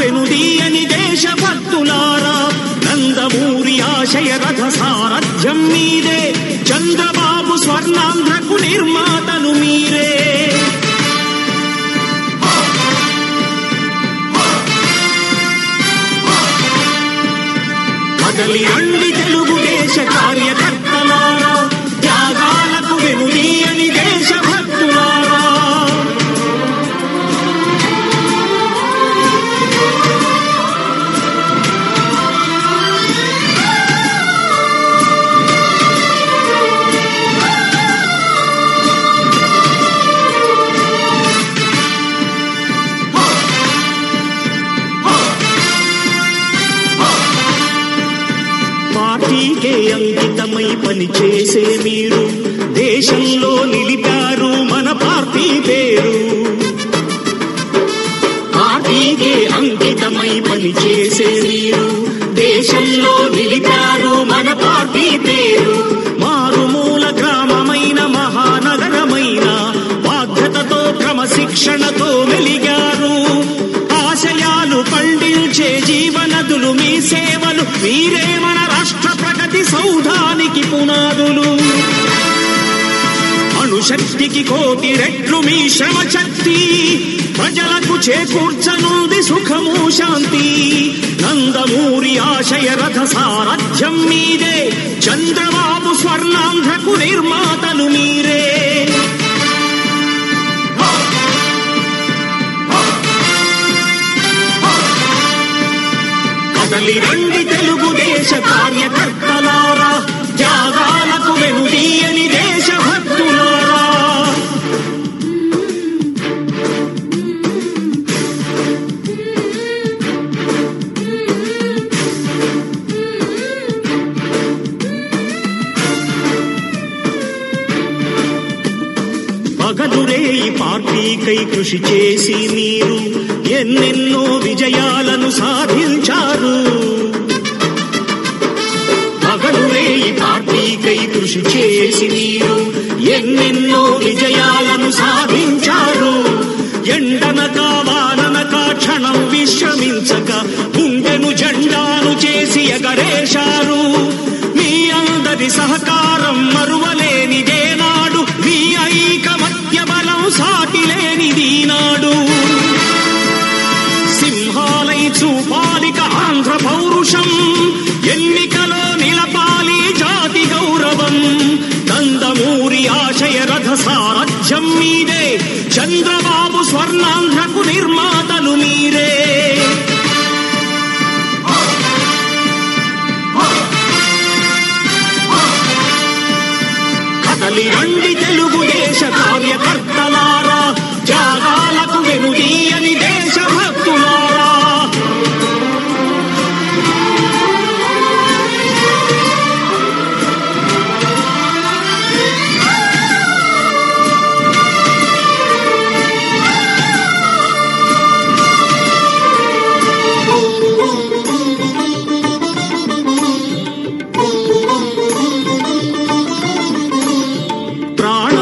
వెనుదీయని దేశభక్తులారా నందమూరి ఆశయ రథ సారథ్యం మీదే చంద్రబాబు స్వర్ణాంధ్రకు నిర్మాతను మీరే. కదలి అండి తెలుగుదేశ కార్యక్రమం పార్టీకే అంకితమై పనిచేసే మీరు. దేశంలో నిలిపారు మన పార్టీ పేరు. పార్టీకే అంకితమై పనిచేసే మీరు. దేశంలో నిలిపారు మన పార్టీ సౌధానికి పునాదులు అణుశక్తికి కోటి రెట్లు మీ శ్రమ శక్తి ప్రజలకు చేకూర్చనుంది సుఖము శాంతి. నందమూరి ఆశయ రథ సారథ్యం మీదే. చంద్రబాబు స్వర్ణాంధ్రకు నిర్మాతలు మీరే. కదలి రండి పగలురే ఈ పార్టీకై కృషి చేసి మీరు ఎన్నెన్నో విజయాలను సాధించారు. పగలురే ఈ పార్టీకై కృషి చేసి మీరు ఎన్నెన్నో విజయాలను సాధించారు. ఎండనక వాననక క్షణం విశ్రమించక గుండెను జెండాను చేసి ఎగరేశారు. మీ అందరి సహకారం మరు ఆంధ్రకు నిర్మాతలు మీరే. కదలి రండి తెలుగుదేశ కార్యకర్త.